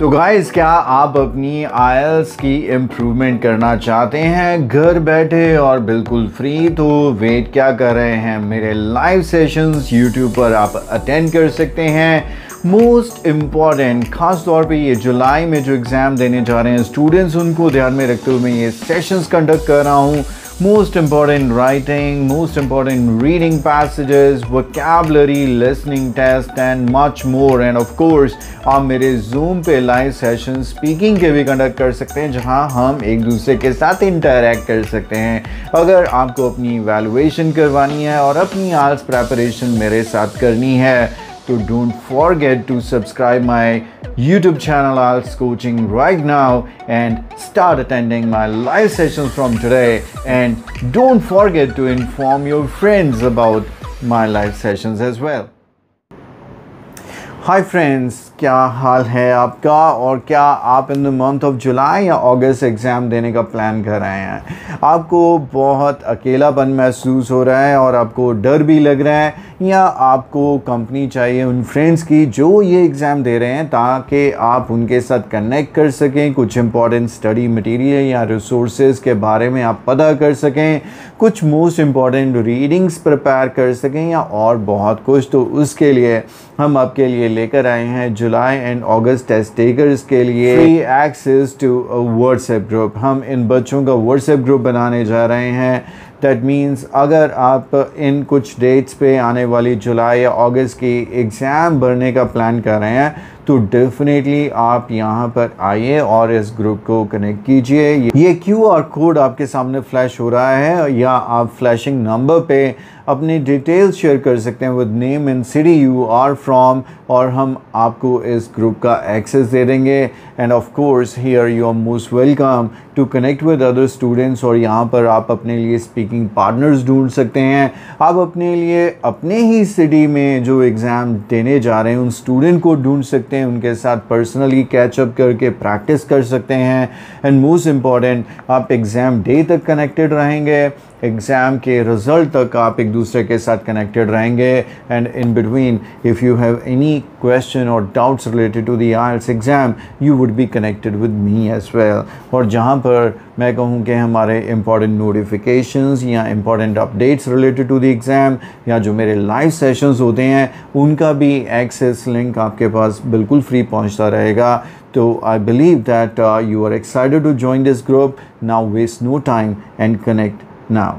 تو گائز کیا آپ اپنی آئلس کی امپرومنٹ کرنا چاہتے ہیں؟ گھر بیٹھے اور بالکل فری تو ویٹ کیا کر رہے ہیں؟ میرے لائیو سیشنز یوٹیوب پر آپ اٹینڈ کر سکتے ہیں۔ موسٹ امپورٹنٹ خاص طور پہ یہ جولائی میں جو ایگزام دینے جا رہے ہیں اسٹوڈنٹس ان کو دھیان میں رکھتے ہوئے میں یہ سیشنز کنڈکٹ کر رہا ہوں۔ Most important writing most important reading passages vocabulary listening test and much more and of course آپ میرے زوم پہ لائیو سیشن اسپیکنگ کے بھی کنڈکٹ کر سکتے ہیں جہاں ہم ایک دوسرے کے ساتھ انٹریکٹ کر سکتے ہیں اگر آپ کو اپنی ویلویشن کروانی ہے اور اپنی آلس پریپریشن میرے ساتھ کرنی ہے So don't forget to subscribe my YouTube channel IELTS Coaching right now and start attending my live sessions from today. And don't forget to inform your friends about my live sessions as well. Hi friends, کیا حال ہے آپ کا؟ اور کیا آپ ان the month of July یا اگست exam دینے کا پلان کر رہے ہیں؟ آپ کو بہت اکیلا پن محسوس ہو رہا ہے اور آپ کو ڈر بھی لگ رہا ہے یا آپ کو کمپنی چاہیے ان فرینڈس کی جو یہ ایگزام دے رہے ہیں تاکہ آپ ان کے ساتھ کنیکٹ کر سکیں کچھ امپورٹنٹ اسٹڈی مٹیریل یا ریسورسز کے بارے میں آپ پتہ کر سکیں کچھ موسٹ امپورٹنٹ ریڈنگس پریپیئر کر سکیں یا اور بہت کچھ۔ تو اس کے لیے ہم آپ کے لیے لے کر آئے ہیں جو July and August test takers کے لیے۔ Free access to WhatsApp group ہم ان بچوں کا واٹس ایپ گروپ بنانے جا رہے ہیں۔ دیٹ مینس اگر آپ ان کچھ ڈیٹس پہ آنے والی جولائی یا اگست کی ایگزام بھرنے کا پلان کر رہے ہیں، تو ڈیفینیٹلی آپ یہاں پر آئیے اور اس گروپ کو کنیکٹ کیجیے یہ کیو آر کوڈ آپ کے سامنے فلیش ہو رہا ہے یا آپ فلیشنگ نمبر پہ اپنی ڈیٹیلز شیئر کر سکتے ہیں with name in city you are from اور ہم آپ کو اس گروپ کا ایکسس دے دیں گے۔ And of course here you are most welcome to connect with other students اور یہاں پر آپ اپنے لیے اسپیک اسپیکنگ پارٹنرز ڈھونڈ سکتے ہیں۔ آپ اپنے لیے اپنے ہی سٹی میں جو ایگزام دینے جا رہے ہیں، ان اسٹوڈنٹ کو ڈھونڈ سکتے ہیں، ان کے ساتھ پرسنلی کیچ اپ کر کے پریکٹس کر سکتے ہیں۔ اینڈ موسٹ امپورٹنٹ آپ ایگزام ڈے تک کنیکٹڈ رہیں گے۔ ایگزام کے رزلٹ تک آپ ایک دوسرے کے ساتھ کنیکٹڈ رہیں گے۔ And in between if you have any question اور doubts related to the IELTS exam you would be connected with me as well اور جہاں پر میں کہوں کہ ہمارے امپورٹنٹ نوٹیفیکیشنز یا important updates related to the exam یا جو میرے لائیو سیشنز ہوتے ہیں، ان کا بھی ایکسیس لنک آپ کے پاس بالکل فری پہنچتا رہے گا۔ تو I believe that you are excited to join this group now waste no time and connect now